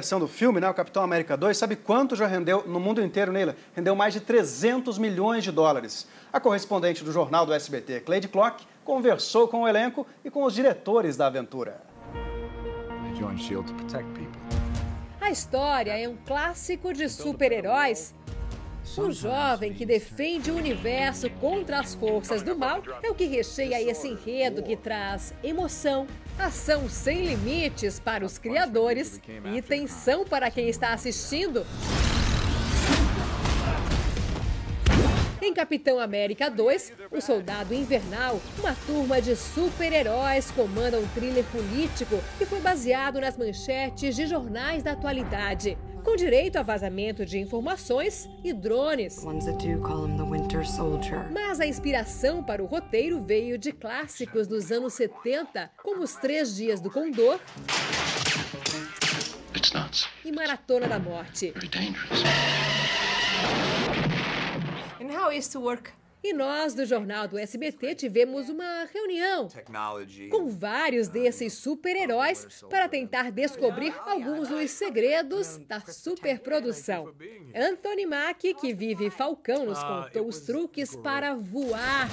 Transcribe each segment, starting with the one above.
versão do filme, né, o Capitão América 2, sabe quanto já rendeu no mundo inteiro, Neila? Rendeu mais de 300 milhões de dólares. A correspondente do jornal do SBT, Cleide Clock, conversou com o elenco e com os diretores da aventura. A história é um clássico de super-heróis o jovem que defende o universo contra as forças do mal é o que recheia esse enredo que traz emoção, ação sem limites para os criadores e tensão para quem está assistindo. Em Capitão América 2, o Soldado Invernal, uma turma de super-heróis comanda um thriller político que foi baseado nas manchetes de jornais da atualidade com direito a vazamento de informações e drones. Mas a inspiração para o roteiro veio de clássicos dos anos 70, como Os Três Dias do Condor e Maratona da Morte. And how is to work e nós, do Jornal do SBT, tivemos uma reunião com vários desses super-heróis para tentar descobrir alguns dos segredos da superprodução. Anthony Mack, que vive Falcão, nos ah, contou os truques para voar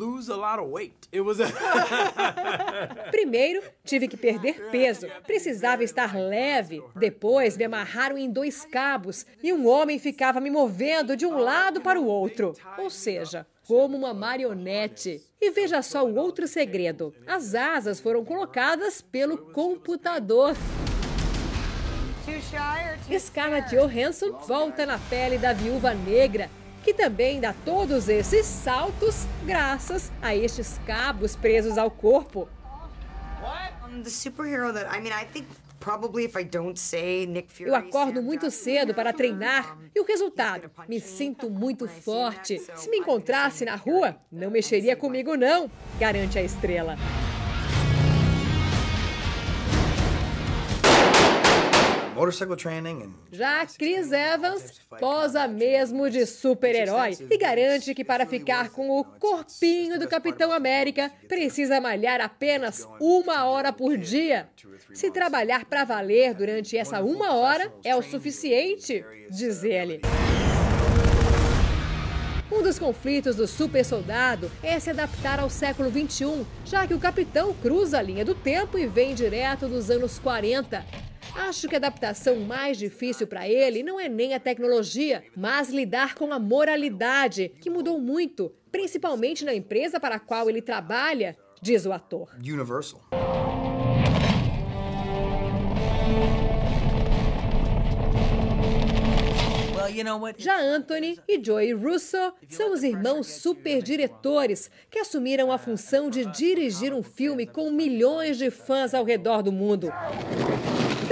lose a lot of weight. It was a... Primeiro, tive que perder peso. Precisava estar leve. Depois, me amarraram em dois cabos e um homem ficava me movendo de um lado para o outro. Ou seja, como uma marionete. E veja só o outro segredo: as asas foram colocadas pelo computador. Scarlett Johansson volta na pele da viúva negra que também dá todos esses saltos graças a estes cabos presos ao corpo. Eu acordo muito cedo para treinar e o resultado? Me sinto muito forte. Se me encontrasse na rua, não mexeria comigo não, garante a estrela. Já Chris Evans posa mesmo de super-herói e garante que para ficar com o corpinho do Capitão América precisa malhar apenas uma hora por dia. Se trabalhar para valer durante essa uma hora é o suficiente, diz ele. Um dos conflitos do super soldado é se adaptar ao século XXI, já que o capitão cruza a linha do tempo e vem direto dos anos 40. Acho que a adaptação mais difícil para ele não é nem a tecnologia, mas lidar com a moralidade, que mudou muito, principalmente na empresa para a qual ele trabalha, diz o ator. Universal. Já Anthony e Joey Russo são os irmãos super diretores que assumiram a função de dirigir um filme com milhões de fãs ao redor do mundo.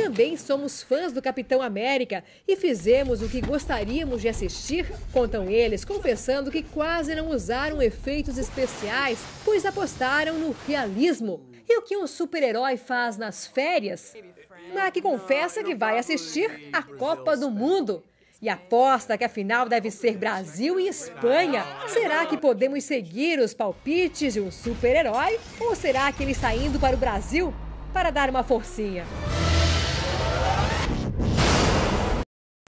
Também somos fãs do Capitão América e fizemos o que gostaríamos de assistir, contam eles, confessando que quase não usaram efeitos especiais, pois apostaram no realismo. E o que um super-herói faz nas férias? Mac confessa que vai assistir a Copa do Mundo. E aposta que a final deve ser Brasil e Espanha. Será que podemos seguir os palpites de um super-herói? Ou será que ele está indo para o Brasil para dar uma forcinha?